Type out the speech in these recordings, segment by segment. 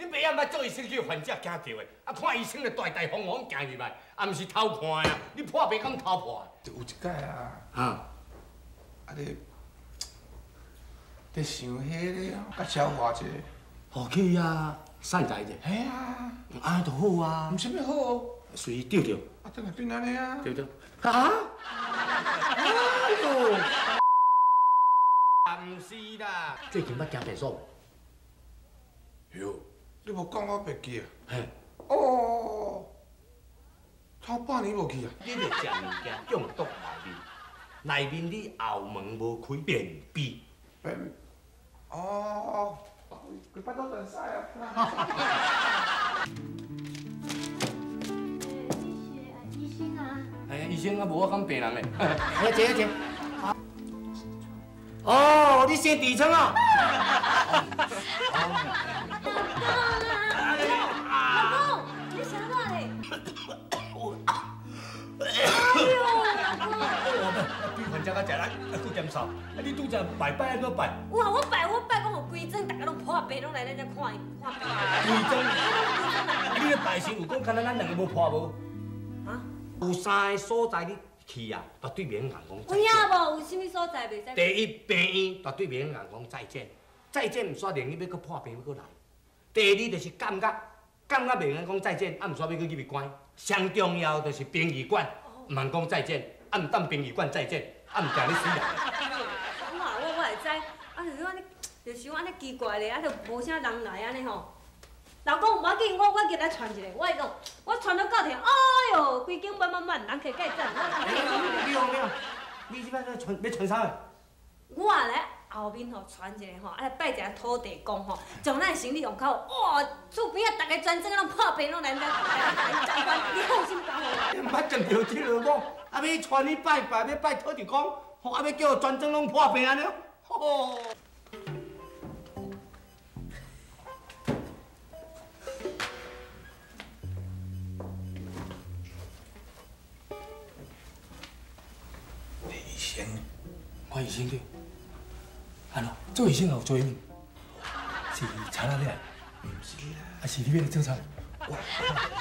你爸阿捌做医生去患者惊叫的，啊看医生就大大方方行入来，啊毋是偷看呀，你破病敢偷破？就有一摆啊，啊，啊你，你想迄个哦，甲消化一下。好去啊，善待者，嘿啊，安尼就好啊毋，啥物好哦，随伊丢掉，啊等下变安尼啊。对不对？啊？哎呦！啊，毋是啦，最近捌行便所无？哟，你无讲我袂记啊？嘿，哦，超半年无去啊。你著食物件中毒内面，内面你后门无开，便秘。便，哦，规巴肚断屎啊。医生啊，哎呀，医生啊，无我讲病人嘞。哎，坐啊坐。哦，你生痔疮啊？老公，你啥话嘞？哎呦，老公，比患者较食力，佫减少。啊，你拄则拜拜安怎拜？哇，我拜我拜，讲互规整，大家拢破病拢来咱这看看病。规针。啊，你咧拜神有讲，敢若咱两个无破无？啊？有三个所在你去啊，绝对免硬讲再见有。影无？有啥物所在袂使？第一，病院绝对免硬讲再见，再见毋煞连你要搁破病要搁来。第二就是感觉，感觉袂用讲再见，啊毋煞要去入去关。上重要就是殡仪馆，毋通讲再见，啊毋等殡仪馆再见，啊毋惊你死人。哇，我我会知，啊，就是安尼，就是安尼奇怪咧，啊，就无啥人来安尼吼。老公，无要紧，我我给他传一个，我会讲，我传到到天，哎哟，规间满满满，人客介赞。你用你用，你即摆要传要传啥个？我咧后面吼传一个吼，啊拜一个土地公吼，将咱行李用口，哇，厝边啊，逐个全整个拢破病拢来咱来参观，你放心讲我。你毋捌见着这落某，啊要传你拜拜，要拜土地公，吼啊要叫全庄拢破病安尼，吼。医生，我医生去，安怎做医生也有做用？是查哪咧？毋是啦，还是你要来做啥？我医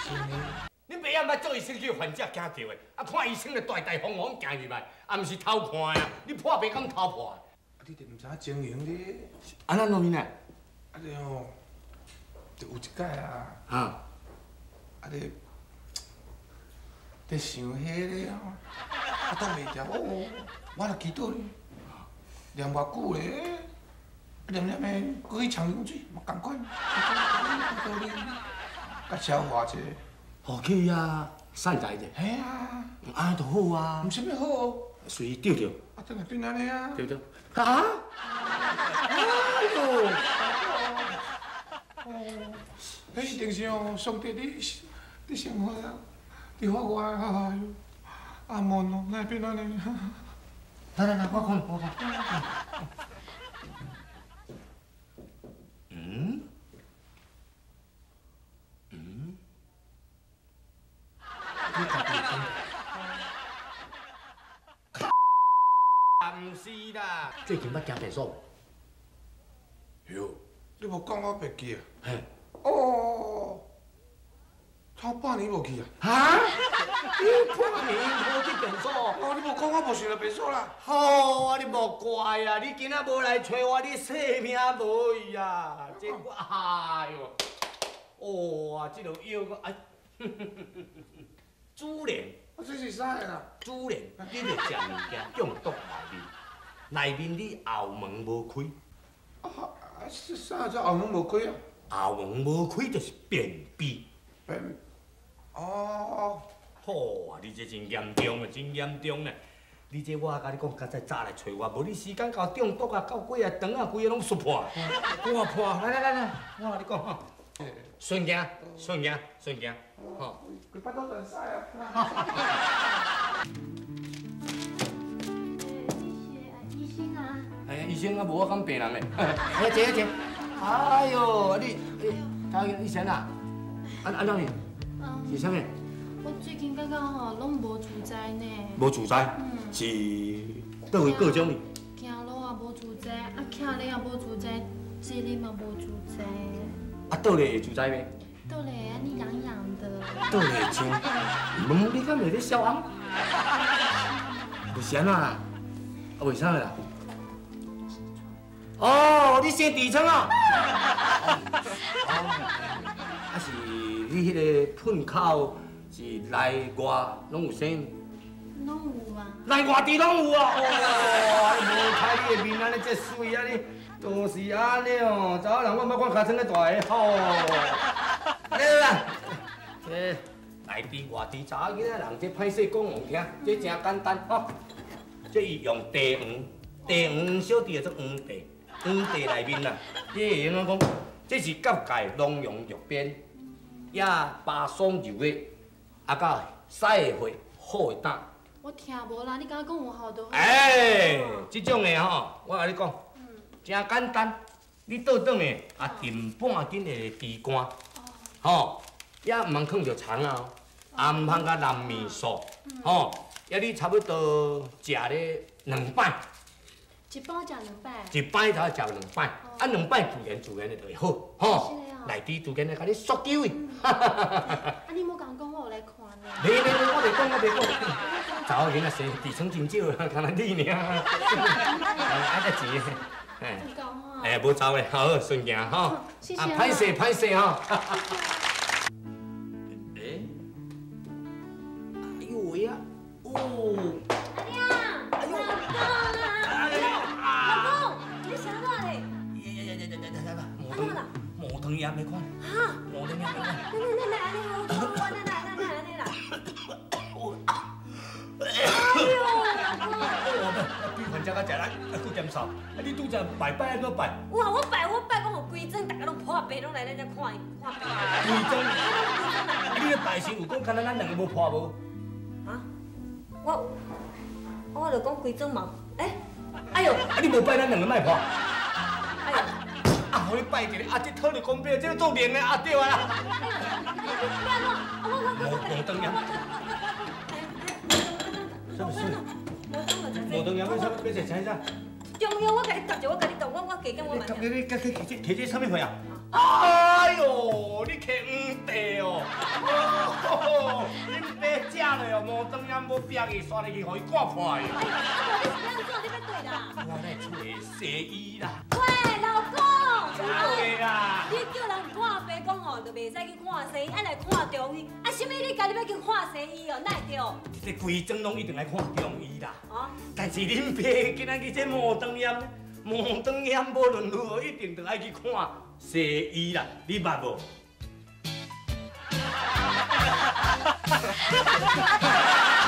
生呢？你爸阿捌做医生去患者惊叫的，啊看医生就大大方方行入来，啊毋是偷看啊，你破病敢偷破？啊，你都毋知影经营咧，安怎弄面呢？啊对哦，就有一摆啊，啊，啊你，你想迄个哦，啊挡袂牢哦，我若祈祷咧，念偌久咧，啊念念的，过去冲冷水，嘛共款，甲消化一下。好去啊，善待者，嘿啊，安尼就好啊毋，啥物好哦，随伊丢掉，啊等下变安尼啊。对不对？啊？哎呦！迄一定是哦，上帝你你想法啊，你发我哎呦，阿门哦，哪会变安尼？来来来，我看我看。嗯？嗯？你家己讲。啊，毋是啦，最近捌行便所无？哟，你无讲我袂记啊？哦，超半年无去啊？哈？你半年无去便所？哦，你无讲我无想到变数啦。好啊，你莫怪啊！你今仔无来找我，你性命无去啊！这我哎哟，哦啊，这个药个哎，主人，我，这是啥个啦？主人，你著食物件 中毒内面，内面你后门无开，啊啥叫后门无开啊？后门无开就是便秘。变，哦，好啊，你这真严重啊，真严重呢！你这我甲你讲，刚才早来找我，无你时间到中毒啊，到几啊肠啊，规个拢 xuất 破，破破！来来来来，我甲你讲吼，顺行顺行顺行，吼。规巴肚断屎啊！医生啊，哎呀，医生啊，无我讲病人嘞。哎，坐啊坐。哎呦，你哎，他医生啊，安安怎呢？嗯，是啥物？我最近感觉吼拢无自在呢，无自在，嗯是倒位各种呢？行路也无自在，啊，徛咧也无自在，坐咧嘛无自在。啊，倒咧会自在袂？倒嘞，安尼痒痒的。倒咧会清。问你敢袂咧笑翁？有是安怎啦？啊，为啥啦？哦，你生痔疮啊？啊是你迄个粪口是内外拢有生？拢有啊。内外地拢有啊！哦，无睇你的面安尼这水啊你，都是安尼哦。查某人我毋捌看尻川咧大个吼。安尼啦，这内地外地查某囡仔人这歹势讲互听，这真简单吼。这伊用地黄，地黄小弟叫做黄地，黄地内面啦，这会用讲，这是甲界农用药边，也巴爽柔的，啊甲洗的血，好的胆。我听无啦，你敢讲有效就好。哎，即种的吼，我甲你讲，真简单。你倒转的啊，炖半斤的猪肝，吼，也毋通放着葱啊，也毋通甲蓝面素，吼，也你差不多食咧两摆，一包食两摆。一摆才食两摆，啊两摆自然自然的就会好，吼内底自然会甲你缩救的。啊，你莫讲讲，我有来看呢。没没没，我袂讲，我袂讲。查某囡仔生痔疮真少，干那你尔。啊，得钱。哎，不讲啊。哎，无走嘞，好，顺行吼。谢谢啊，歹势歹势吼。哎，哎呦喂啊！哦，没看，哈？毛糖也没看。奶奶奶奶，安尼好，我奶奶奶奶食较食力，啊，拄减少。啊，你拄则拜拜安怎拜？哇，我拜我拜，我互规整，大家拢破病，拢来咱遮看看。规整。啊，你咧拜神有讲，敢若咱两个无破无？啊？我我就讲规整嘛。哎，哎呦，啊，你无拜咱两个卖破。哎呦，啊，互你拜一个，啊，这讨你公平，这个做零的啊，对啊。无无灯呀，什么事？无灯呀，要啥？要食啥啥？中药我甲你夹着，我甲你夹，我我加减我慢你点。你摕摕摕摕这什么货啊？哎呦，你摕黄地哦！哦，你别食了哦，无灯呀，无饼去刷入去，互伊刮破去。哎，啊，你是要做你要对啦。我来厝的西医啦，喂，老公，啥货啦？你叫人看病讲哦，就袂使去看西医，爱来看中医。啊，什么你家己要去看西医哦？哪会对？啊？这规整拢一定来看中医啦。啊但是恁爸今仔日这毛肠炎，毛肠炎无论如何一定得爱去看西医啦，你捌无？